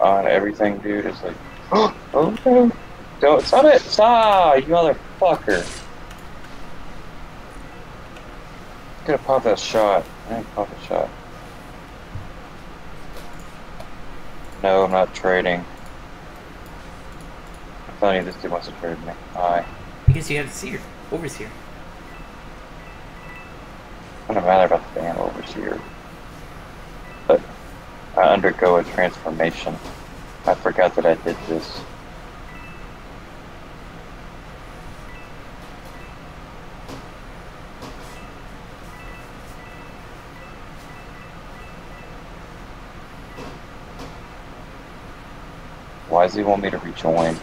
on everything, dude. It's like, oh, no. Don't, stop it! Stop, you motherfucker. Could have popped that shot. I didn't pop a shot. No, I'm not trading. I'm telling you, this dude wants to trade me. Aye. Because you have the seer. Overseer. I don't matter about the damn overseer. I undergo a transformation. I forgot that I did this. Why does he want me to rejoin?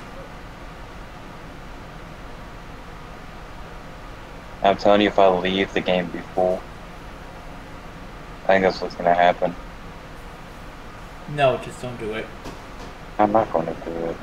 I'm telling you, if I leave, the game before. I think that's what's gonna happen. No, just don't do it. I'm not going to do it.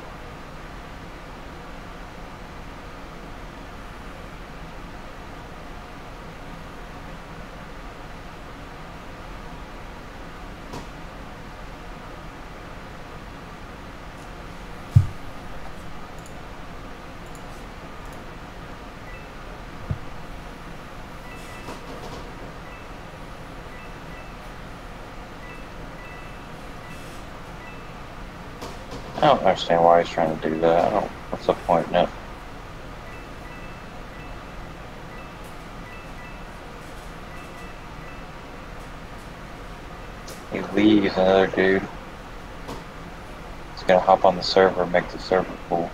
I don't understand why he's trying to do that. I don't. What's the point in it? He leaves another dude. He's gonna hop on the server and make the server full.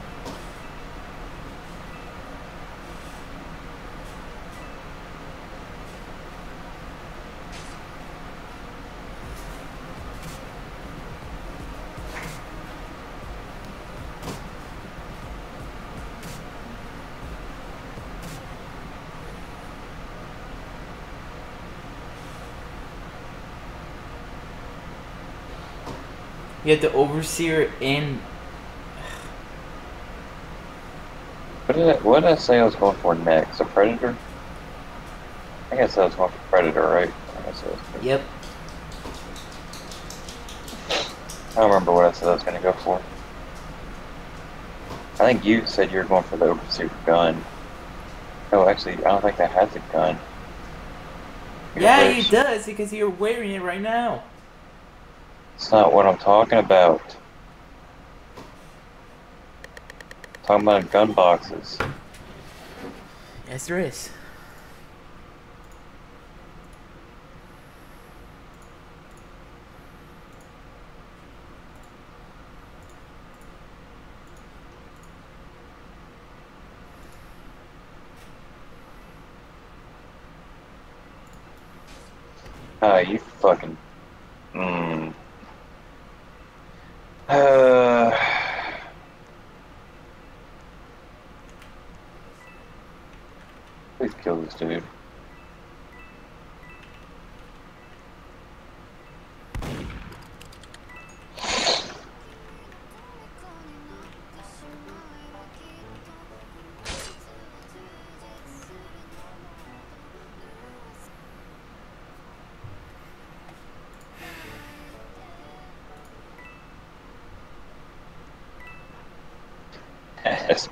You have the overseer and What did I, what did I say I was going for next? A predator? I guess I was going for predator, right? I guess it was. yep. I don't remember what I said I was going to go for. I think you said you were going for the overseer gun. Oh, actually, I don't think that has a gun. Yeah, he does because you're wearing it right now. It's not what I'm talking about. talking about gun boxes. Yes, there is. Ah, you fucking.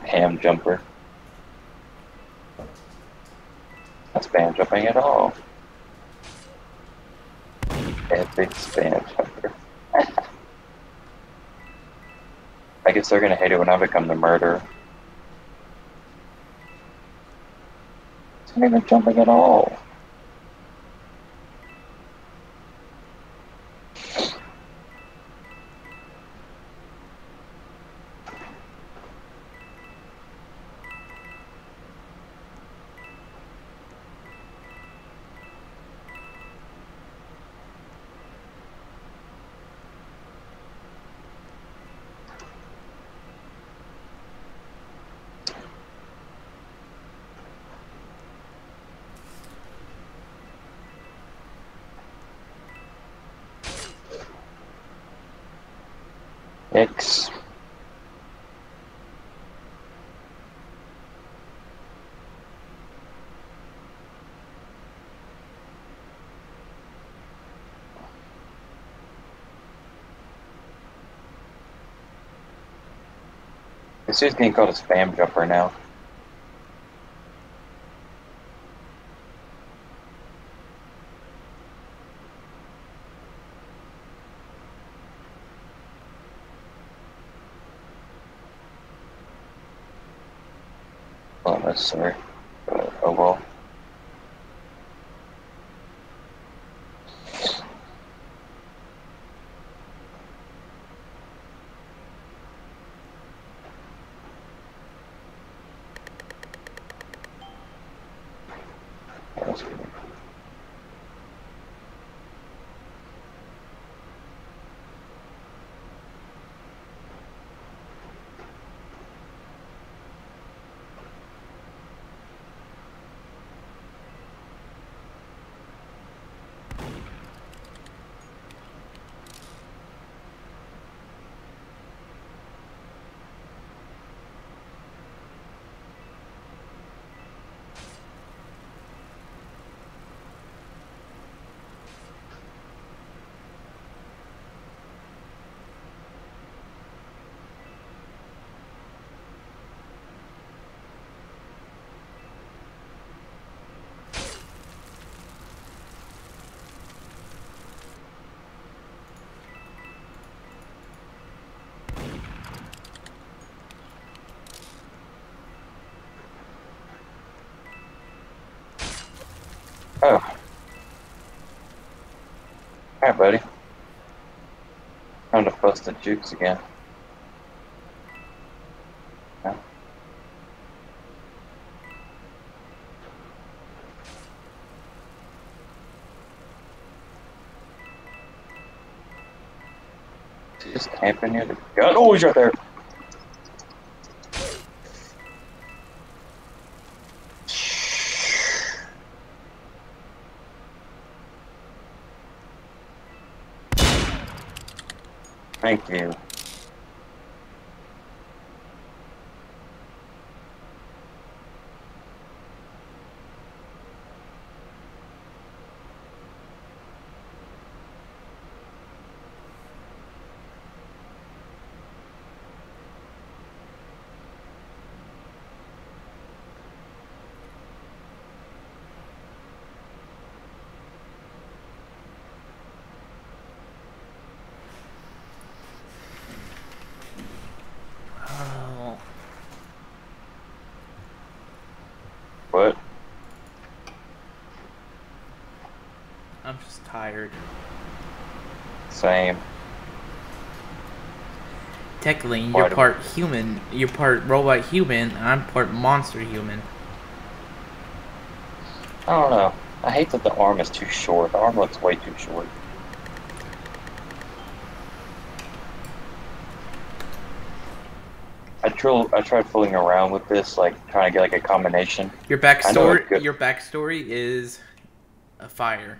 Spam jumper. Not spam jumping at all. Epic spam jumper. I guess they're gonna hate it when I become the murderer. It's not even jumping at all. just need called a spam jumper now. Oh, that's sorry. Buddy. Time to bust the jukes again. Yeah. Just camping near the gun? Oh, he's right there! Thank you. Oh. What? I'm just tired. Same. Technically, Why you're do- part human. You're part robot human. and I'm part monster human. I don't know. I hate that the arm is too short. The arm looks way too short. I tried, I tried fooling around with this, like trying to get like a combination. Your backstory. good. Your backstory is a fire.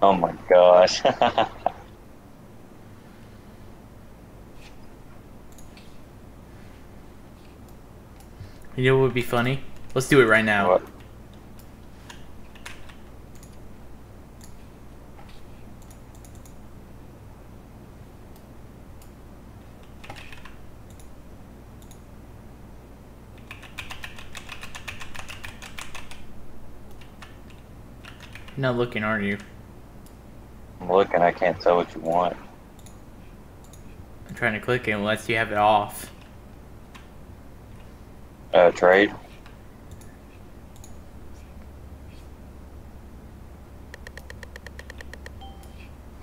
Oh my gosh. You know what would be funny? Let's do it right now. what? You're not looking, are you? I'm looking. I can't tell what you want. I'm trying to click it unless you have it off. Uh, trade.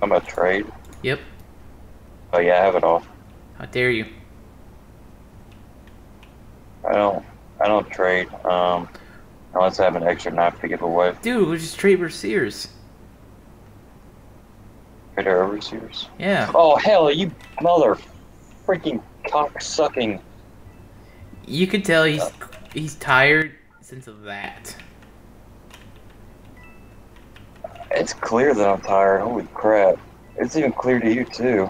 I'm a trade. Yep. Oh yeah, I have it off. How dare you? I don't. I don't trade. Um, unless I have an extra knife to give away. Dude, we'll just trade for seers. Trader overseers. Yeah. Oh hell, you mother freaking cock sucking. You could tell he's he's tired since of that. It's clear that I'm tired. Holy crap. It's even clear to you, too.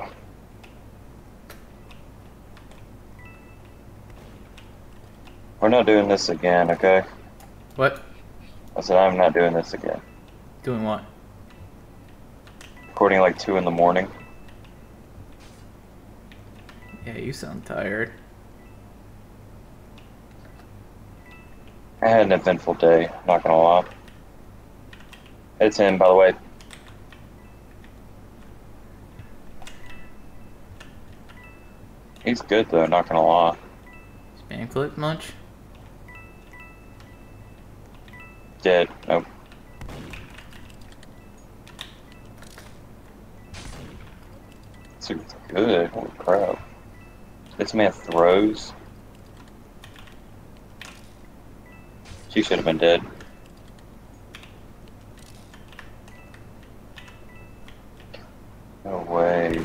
We're not doing this again, okay? What? I said I'm not doing this again. Doing what? Recording like 2 in the morning. Yeah, you sound tired. I had an eventful day, not gonna lie. It's him, by the way. He's good though, not gonna lie. Spam clip much? Dead. Nope. This good. Holy crap. This man throws. She should have been dead. No way.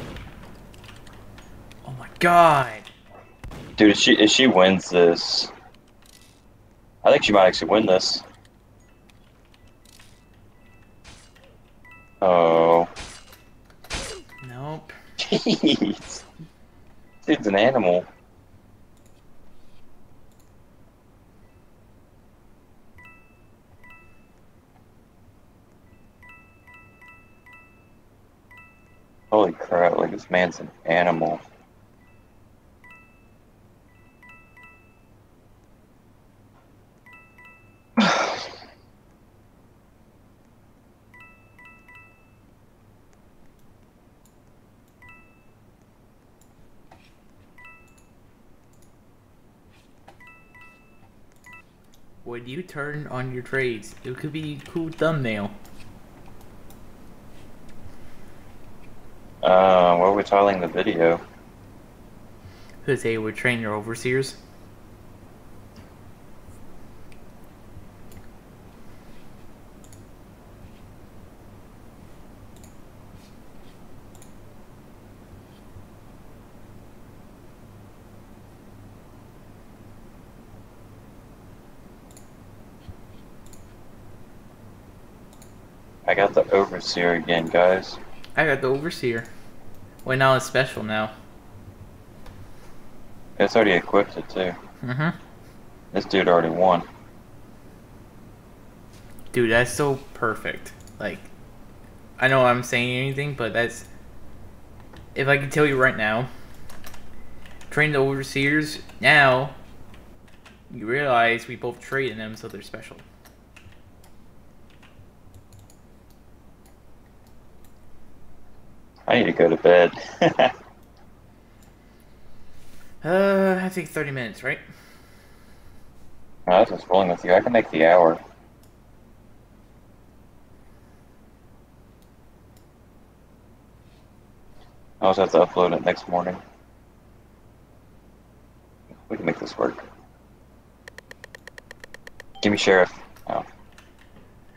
Oh my god! Dude, if she if she wins this, I think she might actually win this. Oh. Jeez, dude's an animal. Holy crap! Like this man's an animal. Would you turn on your trades? It could be a cool thumbnail. Uh, what are we titling the video? Could say would train your overseers. I got the overseer again, guys. I got the overseer. Wait, now it's special now. It's already equipped it too. Mm-hmm. This dude already won. Dude, that's so perfect. Like, I know I'm saying anything, but that's. If I can tell you right now, train the overseers, now you realize we both trade in them, so they're special. I need to go to bed. Uh, I think 30 minutes, right? I was just rolling with you. I can make the hour. I also have to upload it next morning. We can make this work. Give me sheriff. Oh,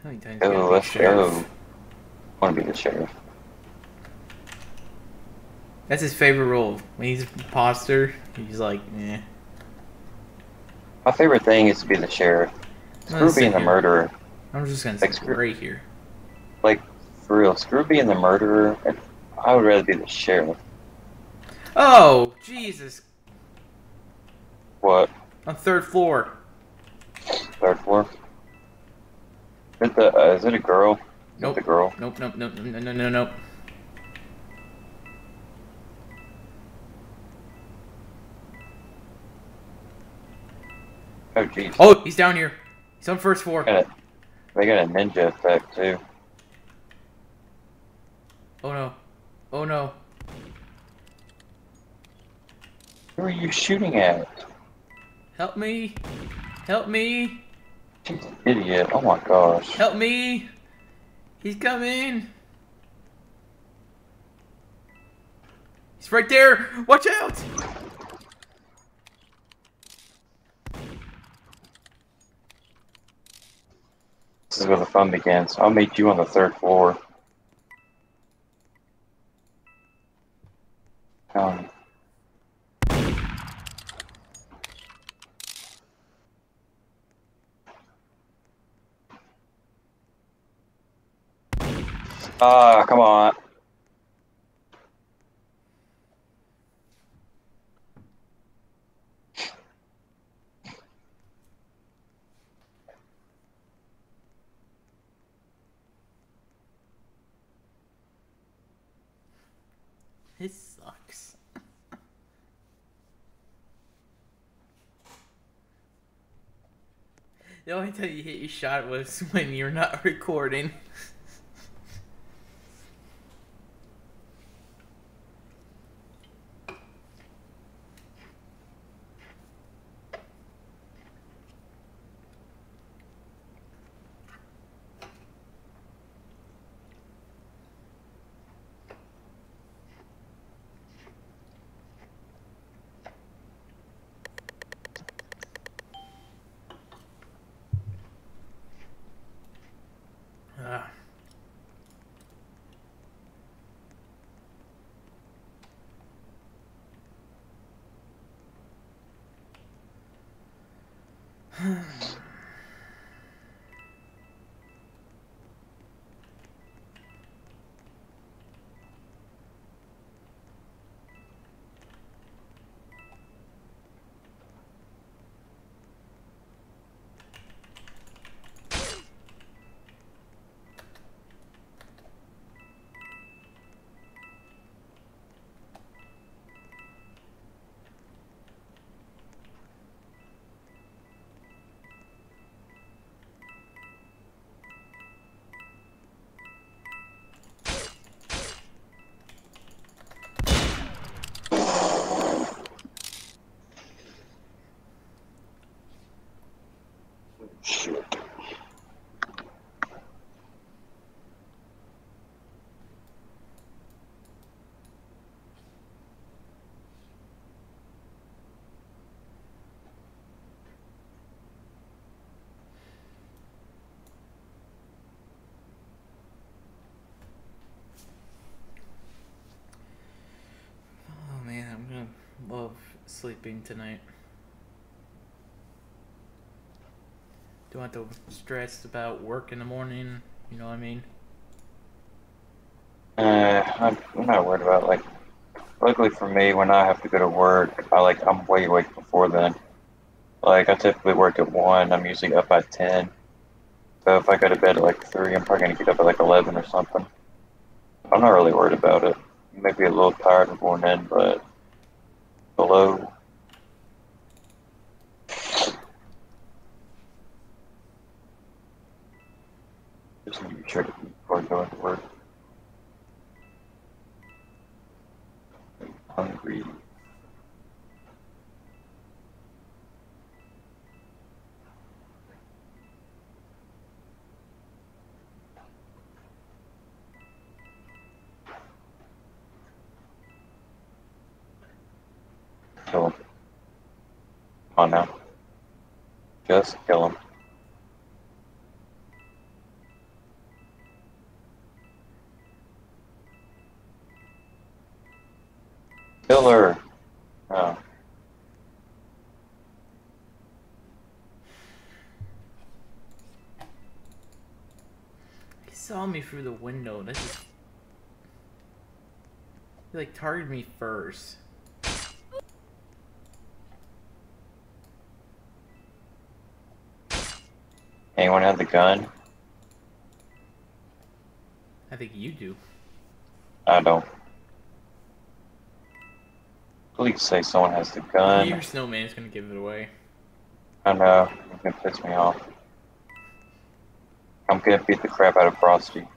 How many times oh let's sheriff? go. I want to be the sheriff. That's his favorite role. When he's imposter, he's like, eh. My favorite thing is to be the sheriff. Screw being the murderer. I'm just gonna Like, screw- right here. Like, for real, screw being the murderer. I would rather be the sheriff. Oh, Jesus. What? On third floor. Third floor? Is it, the, uh, is it a girl? Is it Nope. The girl? Nope, nope, nope, no, no, no, nope. Oh, jeez. Oh, he's down here. He's on first floor. Got a- They got a ninja effect, too. Oh no. Oh no. Who are you shooting at? Help me. Help me. She's an idiot. Oh my gosh. Help me. He's coming. He's right there. Watch out. This is where the fun begins. I'll meet you on the third floor. Um. Ah, come on. Time you hit your shot was when you're not recording. Sleeping tonight. Don't have to stress about work in the morning. You know what I mean? Uh, I'm, not worried about like. Luckily for me, when I have to go to work, I like I'm way awake before then. Like I typically work at one. I'm usually up at ten. So if I go to bed at like three, I'm probably gonna get up at like eleven or something. I'm not really worried about it. Maybe a little tired before then, but below. Just need to eat before going to work. hungry. On now. Just kill him. Kill her. Oh. He saw me through the window. This is. He like targeted me first. Anyone have the gun? I think you do. I don't. Please say someone has the gun. Your snowman's gonna give it away. I know. Gonna piss me off. I'm gonna beat the crap out of Frosty.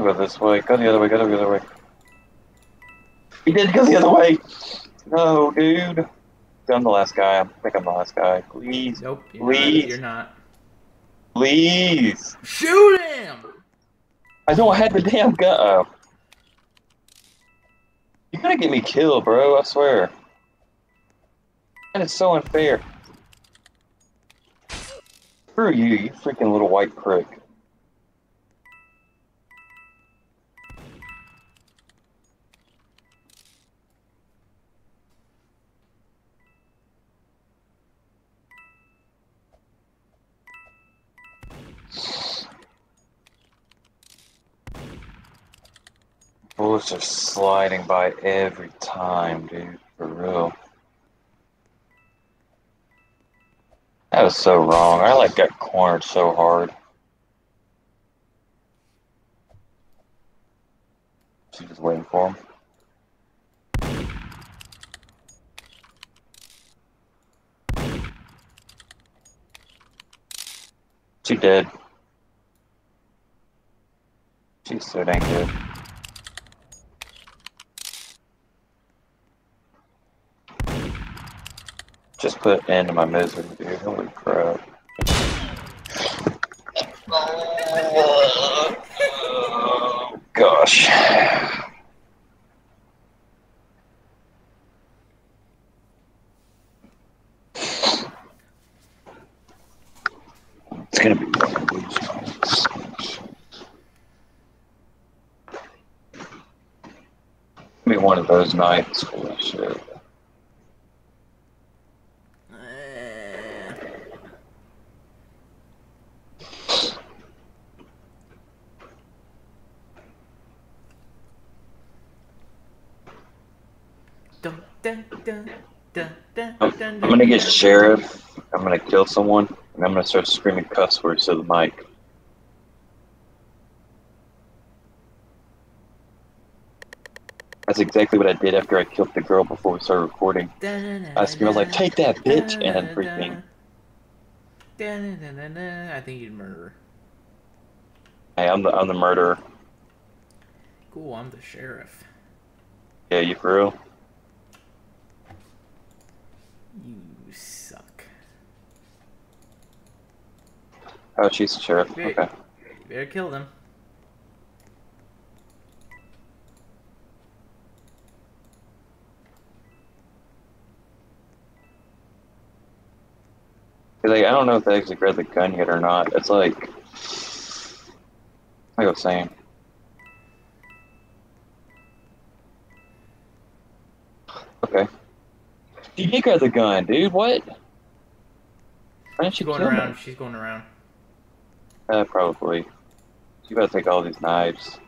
I'll go this way. Go the other way. Go the other way. He did go the other way. No, dude. I'm the last guy. I think I'm the last guy. Please, Nope. You're Please. Not, you're not. please. Shoot him! I don't have the damn gun. Oh. You're gonna get me killed, bro. I swear. That is so unfair. Screw you, you freaking little white prick. Are sliding by every time, dude. For real. That was so wrong. I like got cornered so hard. She's just waiting for him. She dead. She's so dang good. Just put end to my misery, dude. Holy crap. Gosh. It's gonna be. Be one of those nights. Holy shit. Gonna get sheriff. I'm gonna kill someone, and I'm gonna start screaming cuss words to the mic. That's exactly what I did after I killed the girl before we started recording. I screamed, like, "Take that, bitch!" and then freaking, I think you'd murder. "Hey, I'm the I'm the murderer." Cool, I'm the sheriff. Yeah, you for real? You suck. Oh, she's the sheriff. Great. Okay. You better kill them. Like, I don't know if they actually grabbed the gun yet or not. It's like, like I was saying. Okay. You did grab the gun, dude. What? Why didn't She's you going around. me? She's going around. Uh, probably. You gotta take all these knives.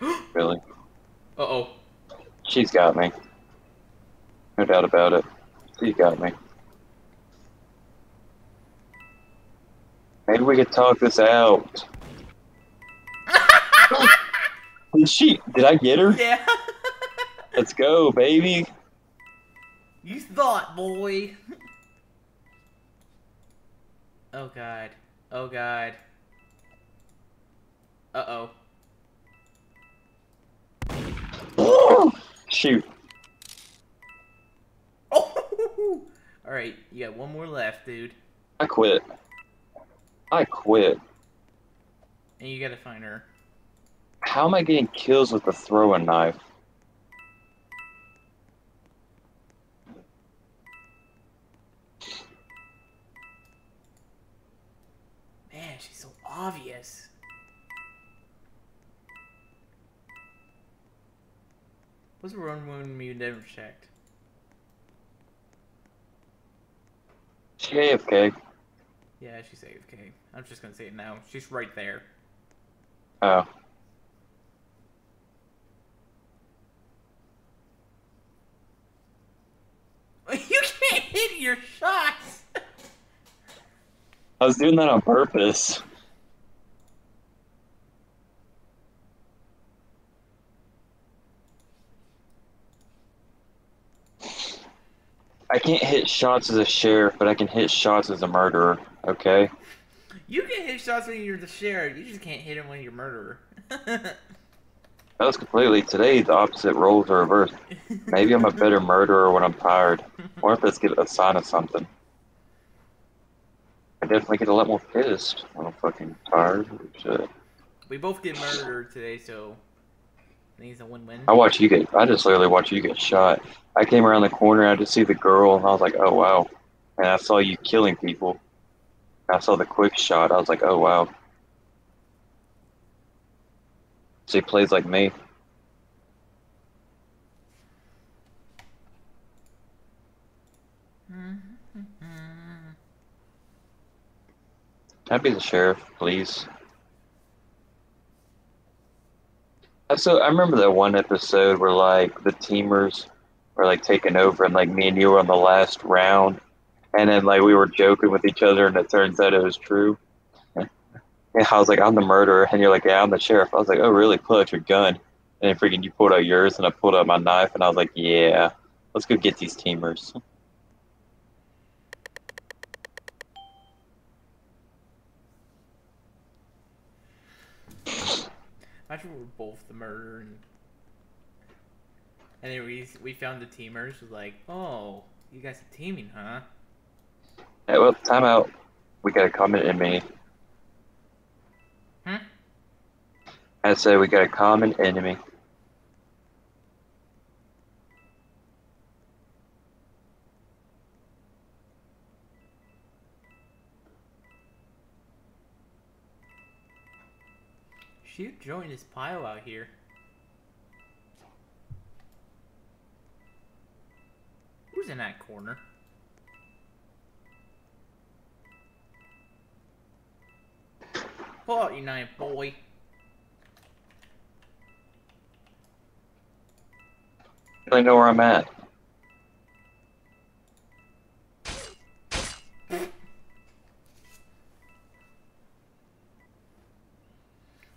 Really? Uh oh. She's got me. No doubt about it. She's got me. Maybe we could talk this out. Did she? Did I get her? Yeah. Let's go, baby. you thought, boy. Oh god. Oh god. Uh oh. Shoot. Oh. All right, you got one more left, dude, I quit. I quit. and you gotta find her. How am I getting kills with a throwing knife? Obvious. What's the one wound you never checked? She AFK. Yeah, she's AFK. I'm just gonna say it now. She's right there. Oh. You can't hit your shots. I was doing that on purpose. Can't hit shots as a sheriff, but I can hit shots as a murderer. Okay. You can hit shots when you're the sheriff. You just can't hit him when you're murderer. That was completely today. The opposite roles are reversed. Maybe I'm a better murderer when I'm tired. Or if let's get a sign of something. I definitely get a lot more pissed when I'm fucking tired. Shit. we both get murdered today, so I think it's a win-win. I watch you get. I just literally watch you get shot. I came around the corner. I just see the girl, and I was like, "Oh wow!" And I saw you killing people. I saw the quick shot. I was like, "Oh wow!" She plays like me. Mm-hmm. Can I be the sheriff, please? So I remember that one episode where like the teamers were like taking over, and like me and you were on the last round, and then like we were joking with each other, and it turns out it was true. And I was like, I'm the murderer, and you're like, yeah, I'm the sheriff. I was like, oh, really? Pull out your gun, and then freaking you pulled out yours, and I pulled out my knife, and I was like, yeah, let's go get these teamers. Imagine we're both the murderer and and then we we found the teamers was like, oh, you guys are teaming, huh? Yeah, well, time out. We got a comment in me. Hmm? I said we got a common enemy. Shoot, join this pile out here. Who's in that corner? Pull out your knife, boy. I know where I'm at.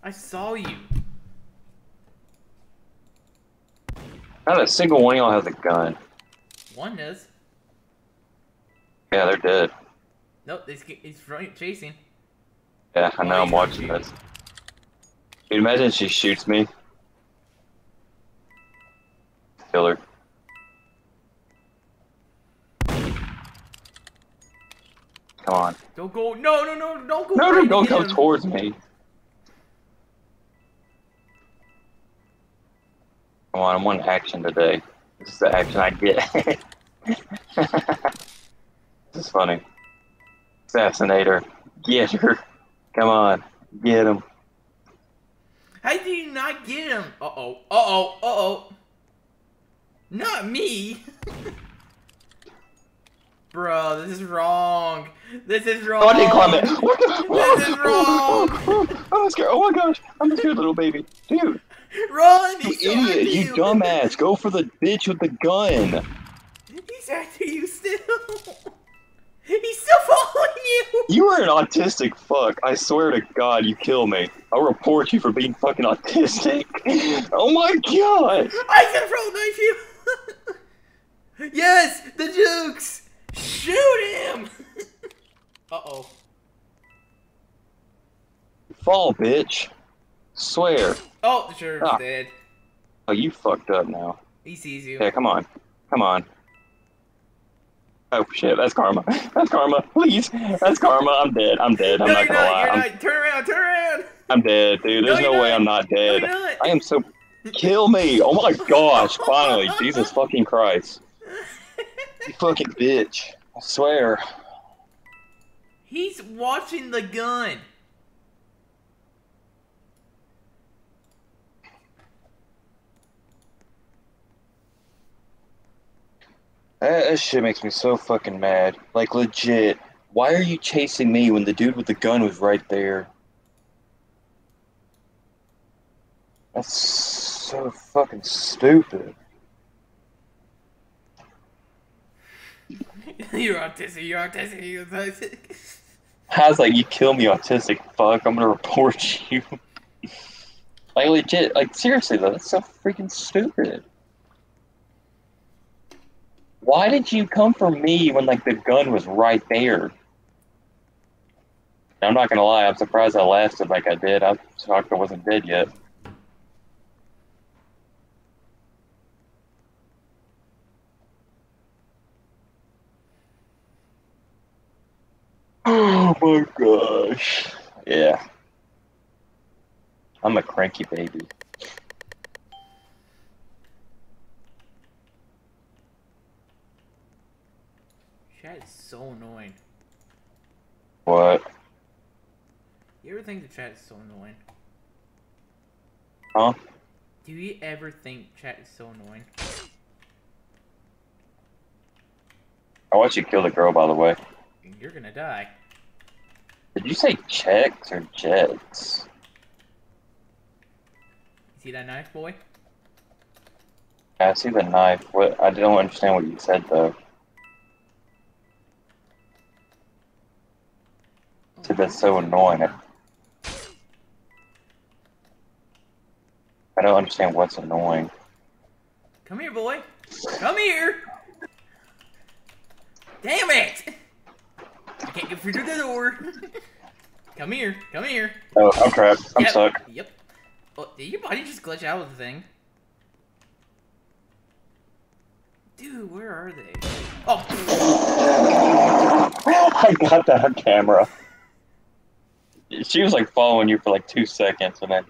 I saw you. Not a single one of y'all has a gun. One does. Yeah, they're dead. Nope, he's, he's running- chasing. Yeah, I know. I'm watching this. Dude, imagine she shoots me. Kill her. Come on. Don't go. No, no, no, don't go. No, no, don't come towards me. Come on, I'm on action today. This is the action I get. this is funny. Assassinator. Get her. Come on. Get him. How did you not get him? Uh oh. Uh oh. Uh oh. Not me. Bro, this is wrong. This is wrong. Oh, I didn't climb it. What the? This is wrong. I'm scared. Oh my gosh. I'm a scared little baby. Dude, Run! you idiot. You dumbass. Go for the bitch with the gun. He's after you still. He's still following you. You are an autistic fuck. I swear to God, you kill me. I'll report you for being fucking autistic. Oh my god. I can throw knife you. yes, the jukes. Shoot him. uh oh. Fall, bitch. Swear. Oh, the sheriff's Ah. dead. Oh, you fucked up now. He sees you. Yeah, come on. Come on. Oh shit, that's karma. That's karma. Please. That's karma. I'm dead. I'm dead. I'm no, not gonna not. lie. You're I'm, not. Turn around. Turn around. I'm dead, dude. There's No, no, way. I'm not No, dead. not. I am so. Kill me! Oh my gosh! Finally, Jesus fucking Christ! You fucking bitch! I swear. He's watching the gun. That, that shit makes me so fucking mad. Like legit. Why are you chasing me when the dude with the gun was right there? That's so fucking stupid. you're autistic. You're autistic. You're autistic. I was like, you kill me, autistic fuck. I'm gonna report you. like legit. Like seriously though, that's so freaking stupid. Why did you come for me when like the gun was right there? I'm not gonna lie, I'm surprised I lasted like I did. I shocked I wasn't dead yet. Oh my gosh. Yeah. I'm a cranky baby. Chat is so annoying. What? You ever think the chat is so annoying? Huh? Do you ever think chat is so annoying? I watched you kill the girl, by the way. You're gonna die. Did you say checks or jets? See that knife, boy? I see the knife. What? I don't understand what you said though. That's so annoying. I don't understand what's annoying. Come here, boy. Come here. Damn it! I can't get through the door. Come here. Come here. Oh, I'm crap. I'm yep. stuck. Yep. Oh, did your body just glitch out of the thing? Dude, where are they? Oh! I got that on camera. She was like following you for like two seconds and then.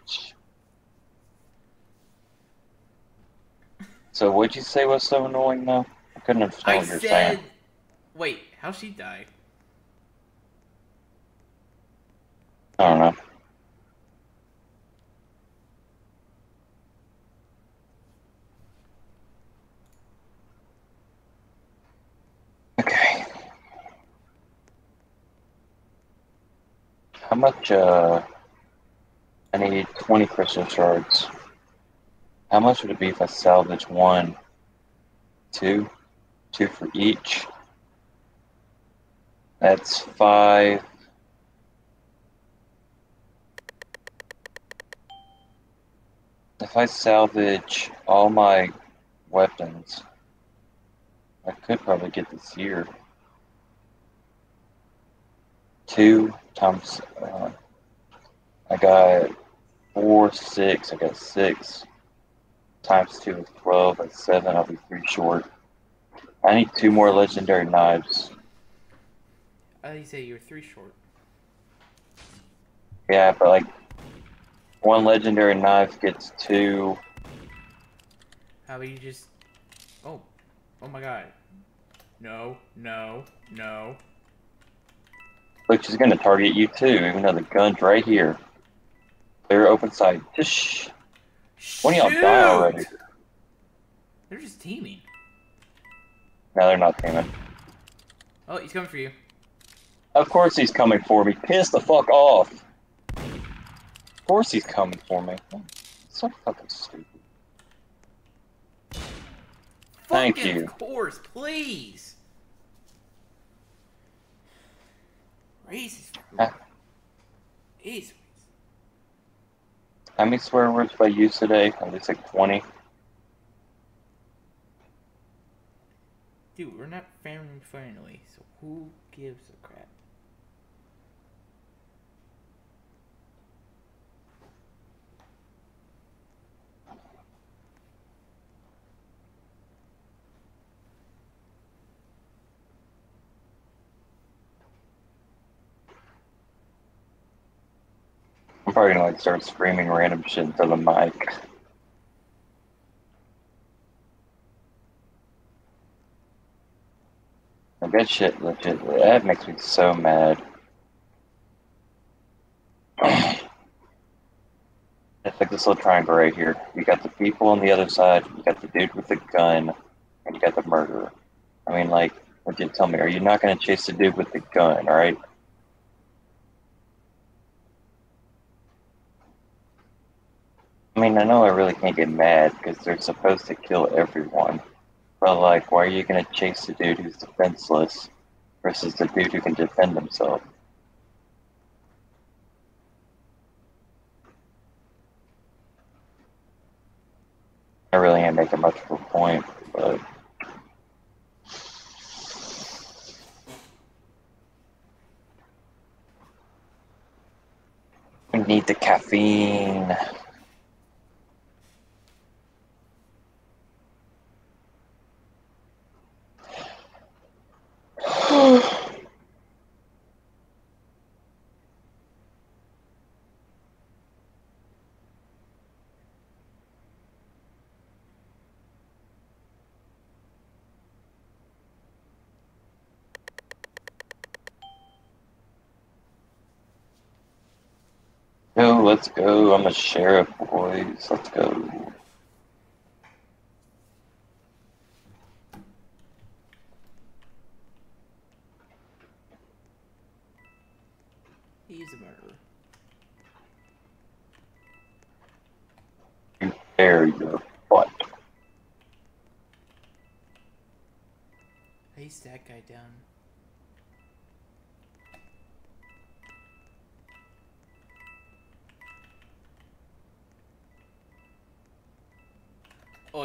So what'd you say was so annoying though? I couldn't understand I what you're said. saying. Wait, how she die? I don't know. Okay. How much, uh, I need 20 crystal shards. How much would it be if I salvage one? Two? Two for each? That's five. If I salvage all my weapons, I could probably get this here. Two times, uh, I got four, six, I got six. Times two is 12, that's seven, I'll be three short. I need two more legendary knives. I thought you say you were three short. Yeah, but like, one legendary knife gets two. How about you just? Oh, oh my God! No, no, no. Look, she's gonna target you too, even though the gun's right here. Clear open sight. Just shh. One of y'all die already. They're just teaming. No, they're not teaming. Oh, he's coming for you. Of course he's coming for me. Piss the fuck off. Of course he's coming for me. So fucking stupid. Thank you. Of course, please. Huh? Jeez. How many swear words did I use today? At least like 20. Dude, we're not family friendly, so who gives a crap? Probably gonna like start screaming random shit into the mic. Like, that shit legit, that makes me so mad. It's like this little triangle right here. You got the people on the other side, you got the dude with the gun, and you got the murderer. I mean, like, you tell me? Are you not gonna chase the dude with the gun, alright? I mean, I know I really can't get mad because they're supposed to kill everyone. But, like, why are you gonna chase the dude who's defenseless versus the dude who can defend himself? I really ain't making much of a point, but. We need the caffeine. Let's go. I'm a sheriff, boys. Let's go.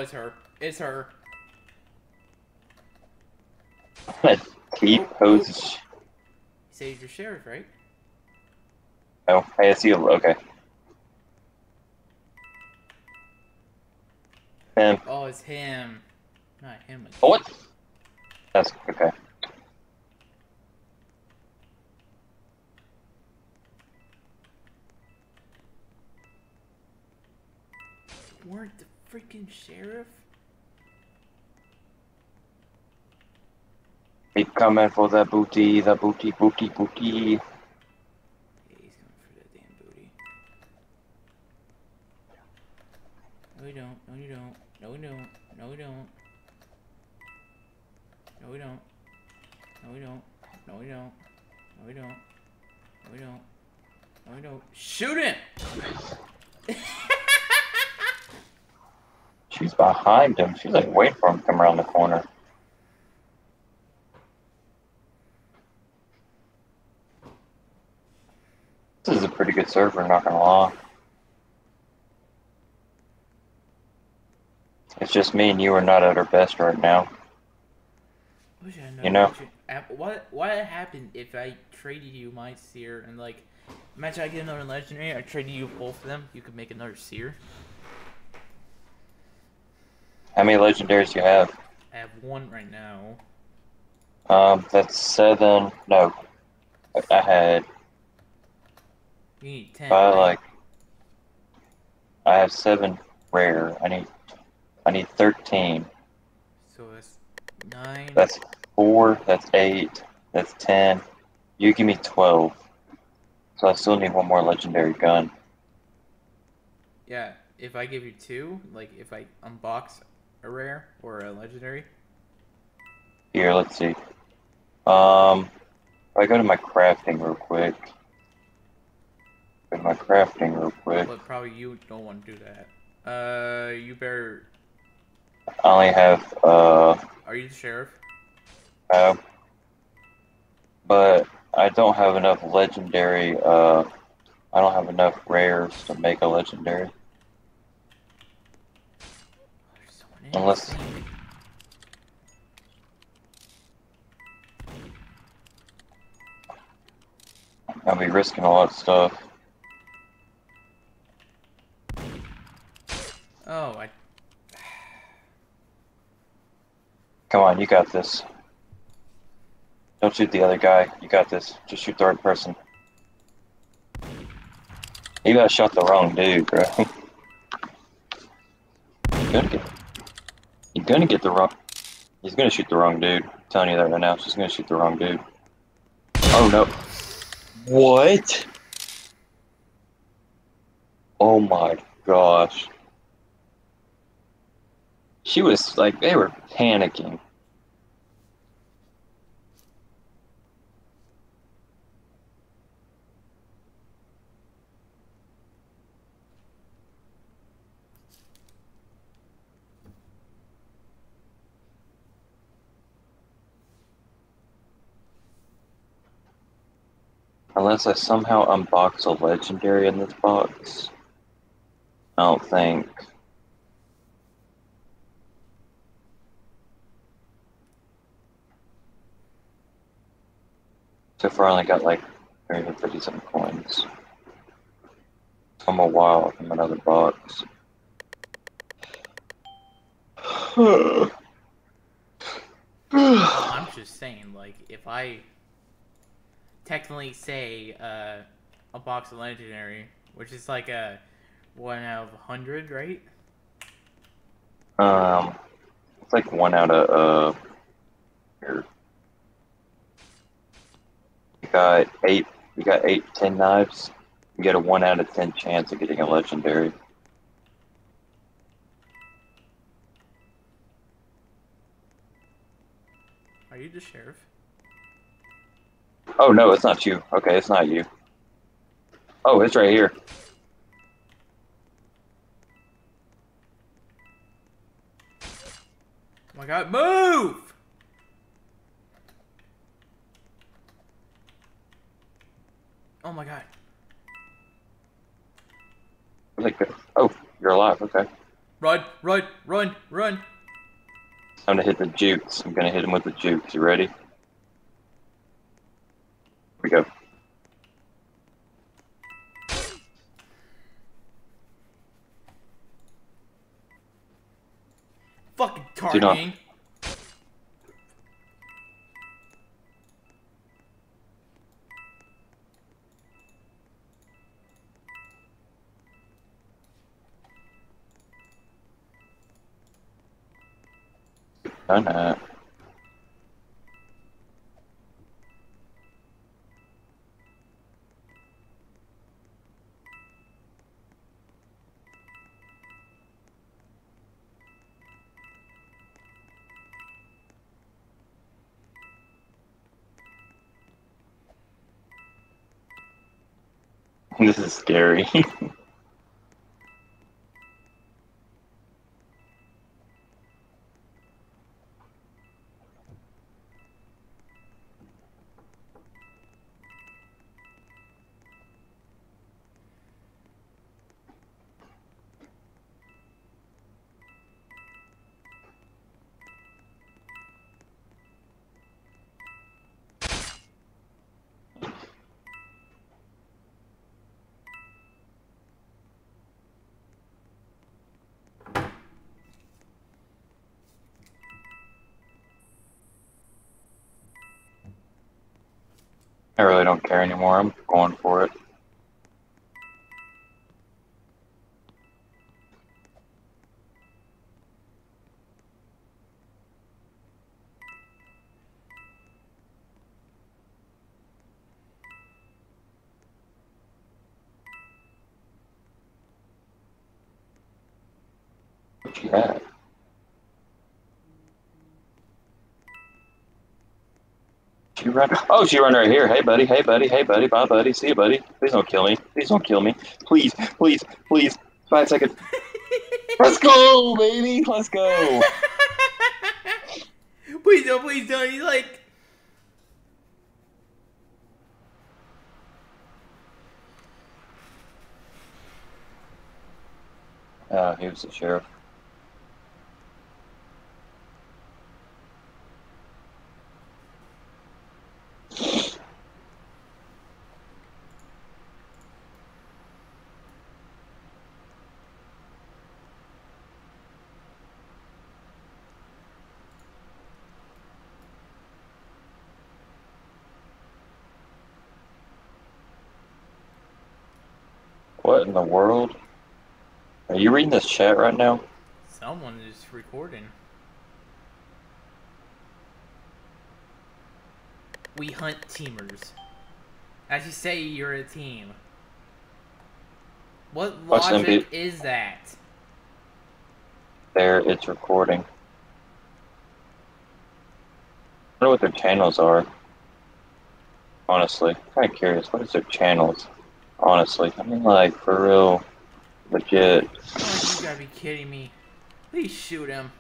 It's her. It's her. Keep poses. You say you're sheriff, right? Oh, I see. Okay. Him. Oh, it's him. Not him. again. Oh, what? That's okay. weren't freaking sheriff? He's coming for the booty, the booty, booty, booty. Yeah, he's coming for that damn booty. No, you don't. No, you don't. No, we don't. No, we don't. No, we don't. No, we don't. No, we don't. No, we don't. No, we don't. No, we don't. Shoot him! She's behind him. She's like waiting for him to come around the corner. This is a pretty good server, not gonna lie. It's just me and you are not at our best right now. Wish I You know? what you- app- What what happened if I traded you my seer and like, imagine I get another legendary, I traded you both of them, you could make another seer. How many legendaries do you have? I have one right now. Um, that's seven. No, I had You need ten. I right? like. I have seven rare. I need. I need thirteen. So that's nine. That's four. That's eight. That's ten. You give me twelve. So I still need one more legendary gun. Yeah, if I give you two, like if I unbox a rare or a legendary, Here, let's see. Um, if I go to my crafting real quick. Go to my crafting real quick. but probably you don't want to do that. Uh, you better. I only have uh, Are you the sheriff? uh but I don't have enough legendary. Uh, I don't have enough rares to make a legendary. There's someone in Unless- I'll be risking a lot of stuff. Oh, I. Come on, you got this. Don't shoot the other guy. You got this. Just shoot the right person. You got shot the wrong dude, bro. You're get. Gonna get the wrong. He's gonna shoot the wrong dude. I'm telling you that right now. She's gonna shoot the wrong dude. Oh no. What? Oh my gosh. She was like, they were panicking. Unless I somehow unbox a legendary in this box. I don't think. So far, I only got like 350 some coins. From a while from another box. I'm just saying, like, if I technically say uh, a box of legendary, which is like a one out of a hundred, right? Um, it's like one out of uh. Here. You got eight. You got eight, ten knives. You get a one out of ten chance of getting a legendary. Are you the sheriff? Oh no, it's not you. Okay, it's not you. Oh, it's right here. Oh my god, move! Oh my god. Like, oh, you're alive, okay. Run, run, run, run! I'm gonna hit the jukes. I'm gonna hit him with the jukes. You ready? We go. Fucking targeting. Done This is scary. I really don't care anymore. I'm going for it. Oh, she run right here. Hey, buddy. Hey, buddy. Hey, buddy. Bye, buddy. See you, buddy. Please don't kill me. Please don't kill me. Please, please, please. Five seconds. Let's go, baby. Let's go. please don't, please don't. He's like. Uh, he was the sheriff. What in the world? Are you reading this chat right now? Someone is recording. We hunt teamers. As you say, you're a team. What logic is that? There, it's recording. I wonder what their channels are. Honestly, kind of curious. What is their channels? Honestly, I mean, like for real, legit. Oh, you gotta be kidding me. Please shoot him.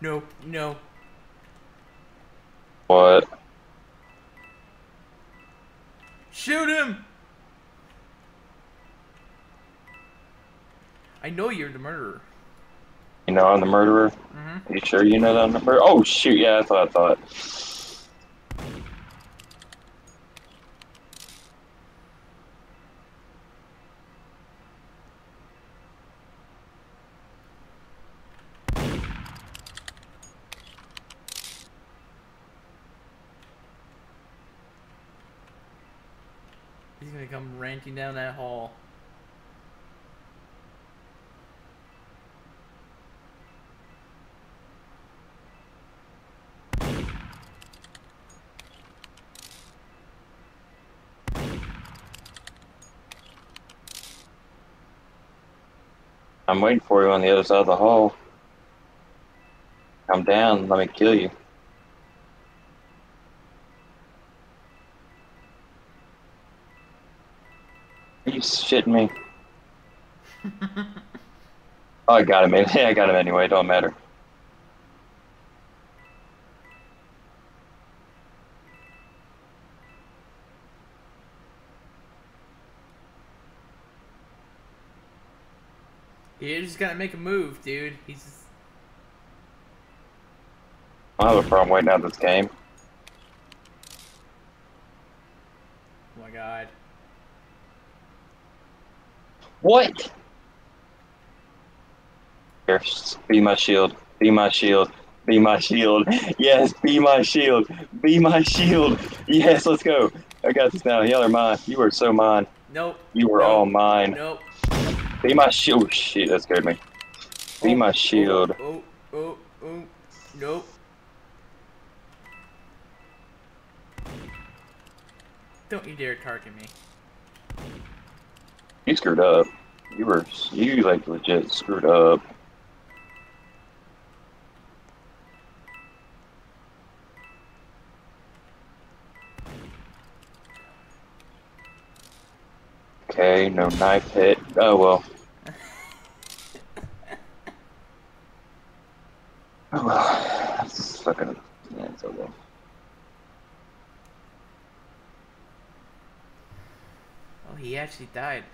No, no. What? Shoot him! I know you're the murderer. You know I'm the murderer? Mm-hmm. Are you sure you know that I'm the murderer? Oh shoot! Yeah, that's what I thought. He's gonna come ranting down that hall. I'm waiting for you on the other side of the hall. Come down. Let me kill you. Shitting me? Oh, I got him. I got him anyway. Don't matter. You just gotta make a move, dude. He's. Just... I have a problem waiting out this game. Oh my god. What? Here, be my shield. Be my shield. Be my shield. Yes, be my shield. Be my shield. Yes, let's go. I got this now. Y'all are mine. You are so mine. Nope. You were Nope. all mine. Nope. Be my shield. Oh, shit, that scared me. Be Oh, my oh, shield. Oh, oh, oh, oh. Nope. Don't you dare target me. You screwed up. You were, you like legit screwed up. Okay, no knife hit. Oh well. Oh well. That's fucking. Yeah, it's okay. Oh, he actually died.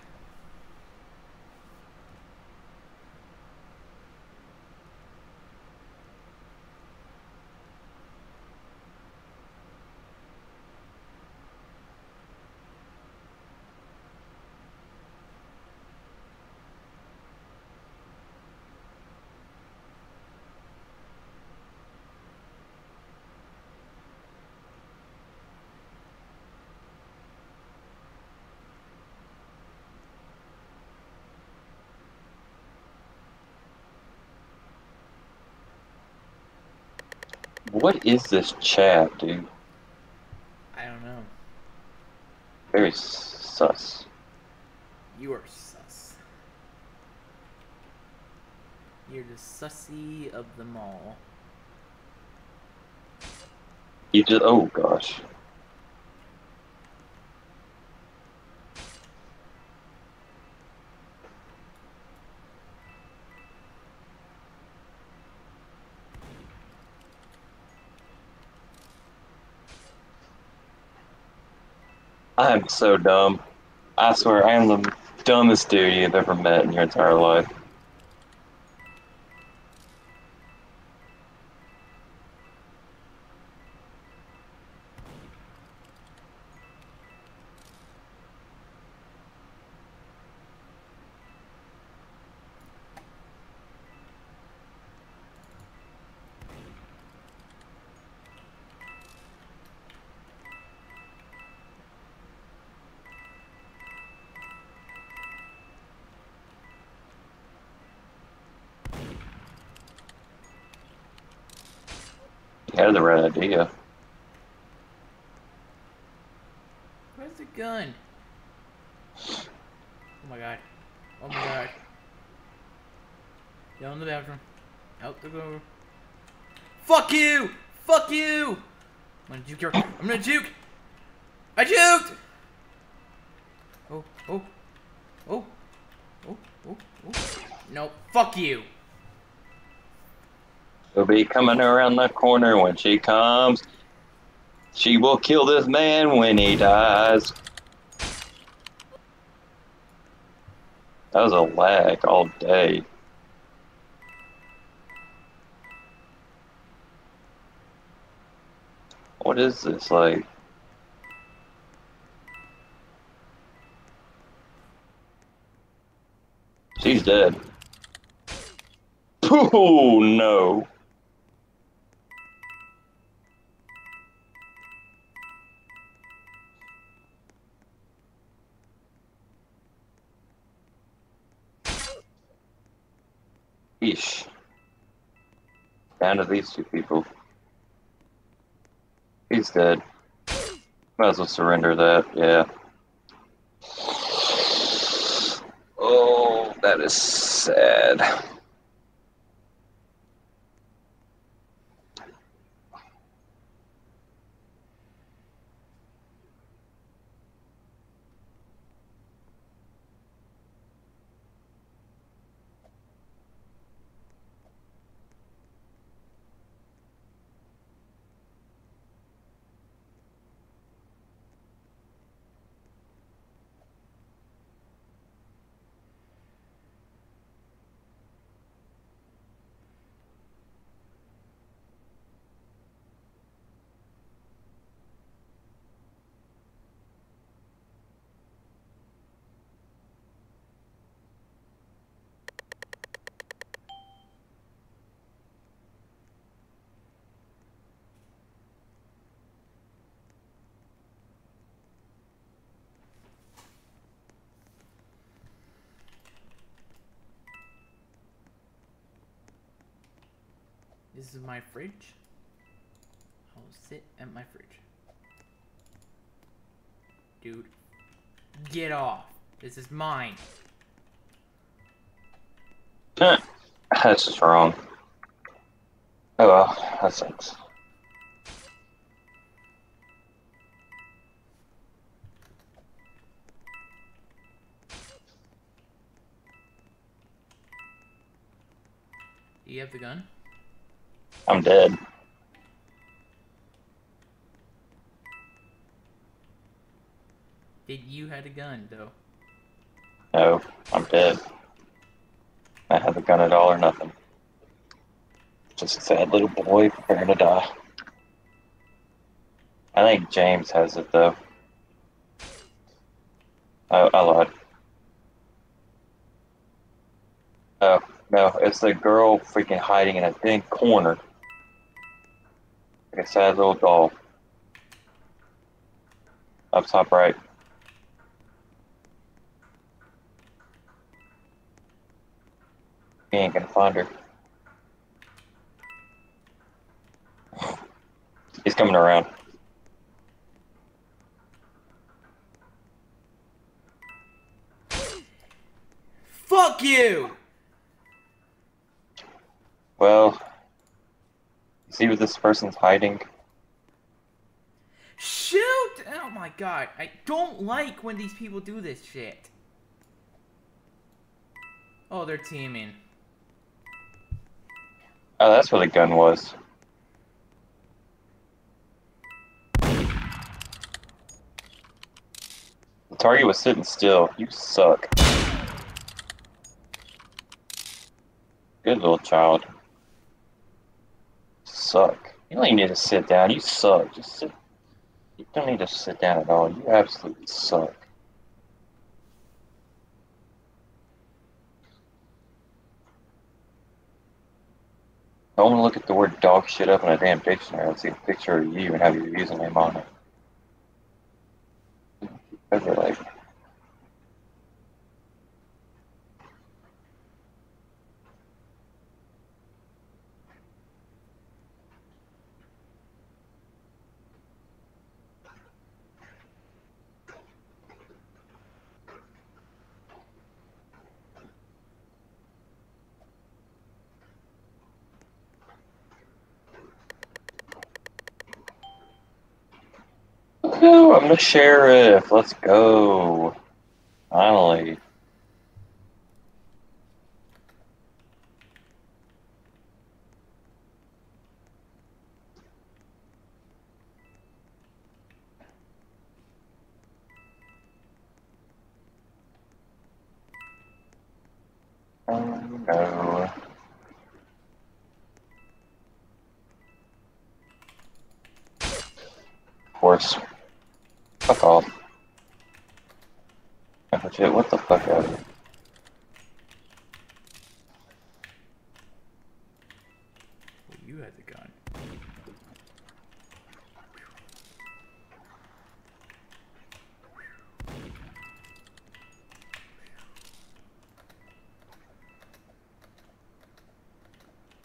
What is this chat, dude? I don't know. Very sus. You are sus. You're the sussy of them all. You just. Oh gosh. So dumb. I swear, I am the dumbest dude you've ever met in your entire life. The right idea. Where's the gun? Oh my god. Oh my god. Down in the bathroom. Out the door. Fuck you! Fuck you! I'm gonna juke your. I'm gonna juke! I juked! Oh, oh, oh, oh, oh, oh. No, fuck you! Be coming around the corner when she comes. She will kill this man when he dies. That was a lag all day. What is this like? She's dead. Oh no. Eesh. Down to these two people. He's dead. Might as well surrender that, yeah. Oh, that is sad. This is my fridge. I'll sit at my fridge. Dude, get off. This is mine. That's just wrong. Oh well, that sucks. Do you have the gun? I'm dead. Did you had a gun though? No, I'm dead. I have a gun at all or nothing. Just a sad little boy preparing to die. I think James has it though. Oh, I lied. Oh, no, it's the girl freaking hiding in a thin corner. Like a sad little doll. Up top right. He ain't gonna find her. He's coming around. Fuck you! Well, see where this person's hiding? Shoot! Oh my god, I don't like when these people do this shit. Oh, they're teaming. Oh, that's where the gun was. The target was sitting still. You suck. Good little child. Suck. You don't even need to sit down. You suck. Just sit. You don't need to sit down at all. You absolutely suck. I want to look at the word dog shit up in a damn dictionary and see a picture of you and have your username on it. Ever like Woohoo, I'm the sheriff. Let's go. Finally. Oh, what the fuck out you had the gun.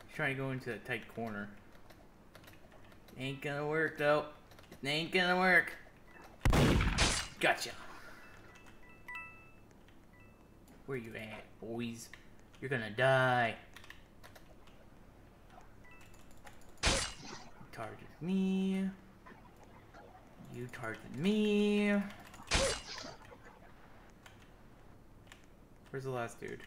He's Trying to go into a tight corner. Ain't gonna work though. Ain't gonna work. Gotcha. Where you at, boys? You're gonna die. Target me. You target me. Where's the last dude?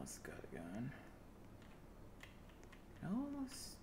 Of got a gun. Almost.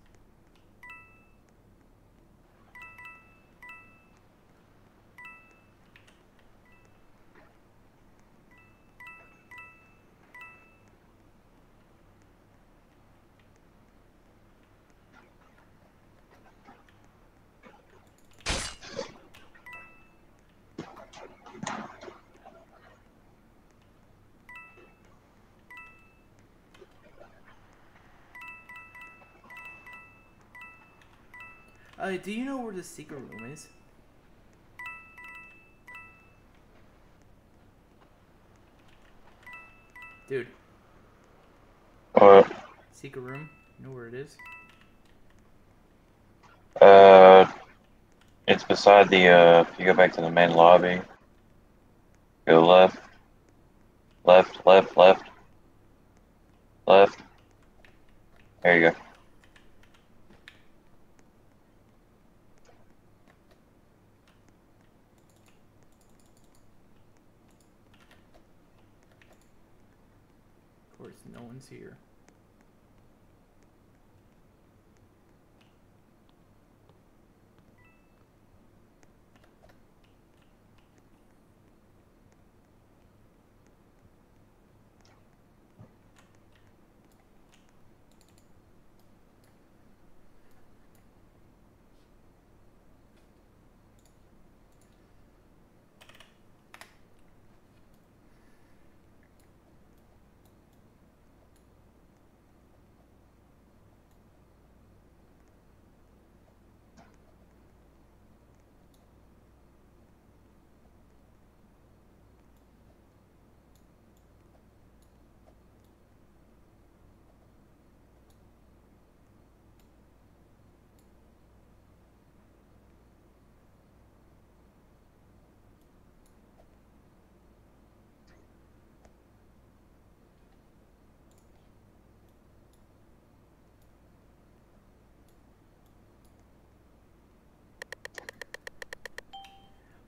Uh, do you know where the secret room is? Dude, What? secret room. You know where it is? Uh, it's beside the, uh, if you go back to the main lobby, go left, left, left, left, left. There you go. Of course, no one's here.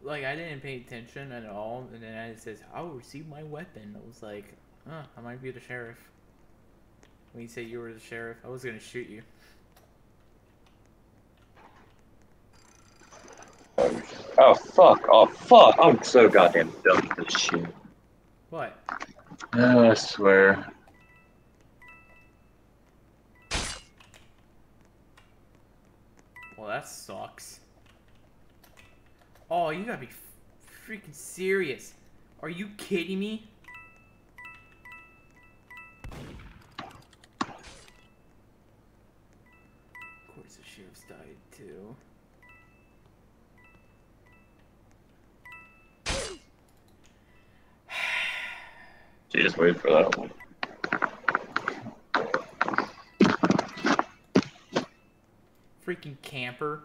Like, I didn't pay attention at all, and then it says, I will receive my weapon. I was like, huh, I might be the sheriff. When you said you were the sheriff, I was gonna shoot you. Oh, fuck. Oh, fuck. I'm so goddamn dumb for this shit. What? Oh, I swear. Well, that sucks. Oh, you gotta be freaking serious. Are you kidding me? Of course, the sheriff's died too. She just waited for that one. Freaking camper.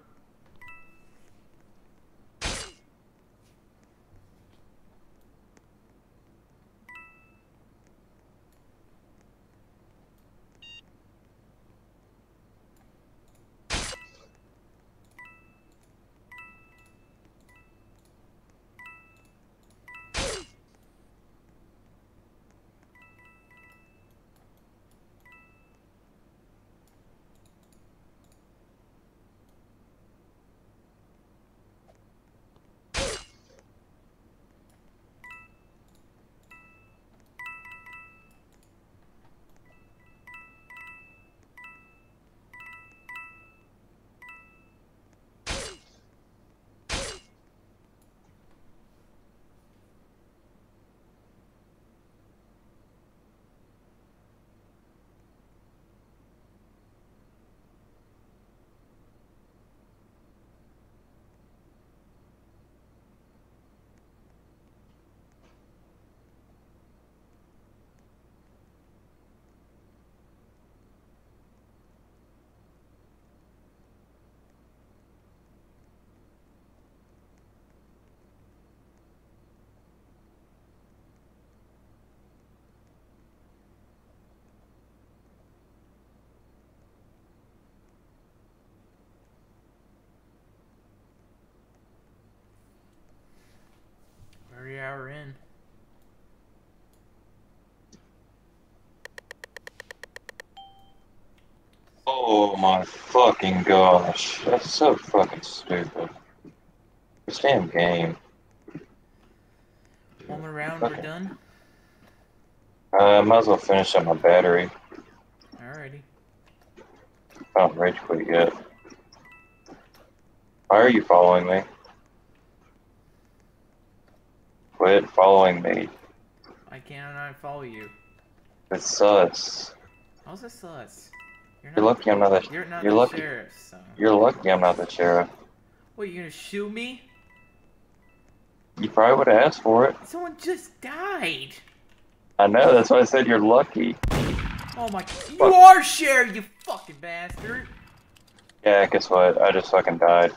Oh my fucking gosh. That's so fucking stupid. This damn game. One more round, we're done. Uh, might as well finish up my battery. Alrighty. I haven't rage quit yet. Why are you following me? Quit following me. I cannot follow you. It's sus. How's this sus? You're You're lucky I'm not the. You're not You're the lucky. sheriff, son. You're lucky I'm not the sheriff. What, you gonna shoot me? You probably would have asked for it. Someone just died. I know. That's why I said you're lucky. Oh my. You are sheriff, you fucking bastard. Yeah. Guess what? I just fucking died.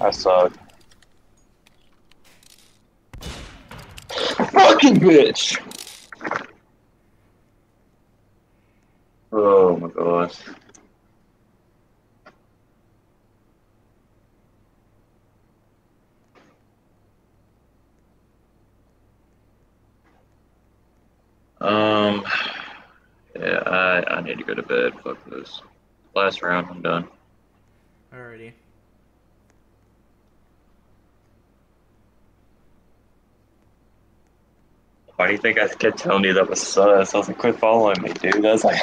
I suck. Fucking bitch. Gosh. Um, yeah, I, I need to go to bed. Fuck this. Last round, I'm done. Alrighty. Why do you think I kept telling you that was sus? I was like, quit following me, dude. I was like,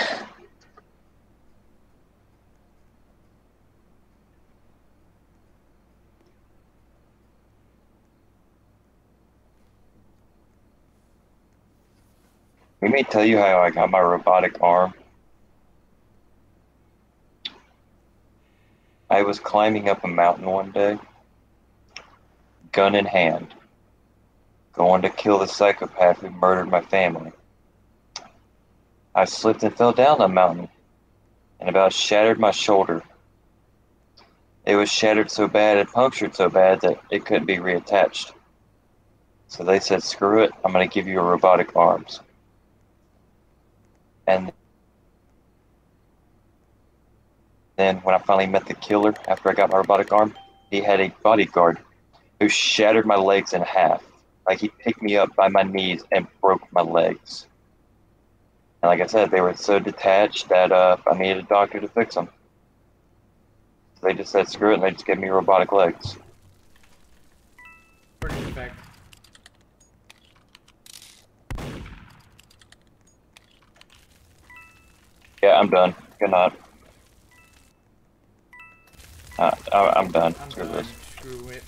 let me tell you how I got my robotic arm. I was climbing up a mountain one day, gun in hand, going to kill the psychopath who murdered my family. I slipped and fell down the mountain and about shattered my shoulder. It was shattered so bad and punctured so bad that it couldn't be reattached. So they said, screw it, I'm going to give you a robotic arms. And then when I finally met the killer after I got my robotic arm, he had a bodyguard who shattered my legs in half. Like he picked me up by my knees and broke my legs. And like I said, they were so detached that uh, I needed a doctor to fix them. So they just said screw it and they just gave me robotic legs. Yeah, I'm done. Good night. Uh, I- I'm done. I'm Screw done. this. Screw it.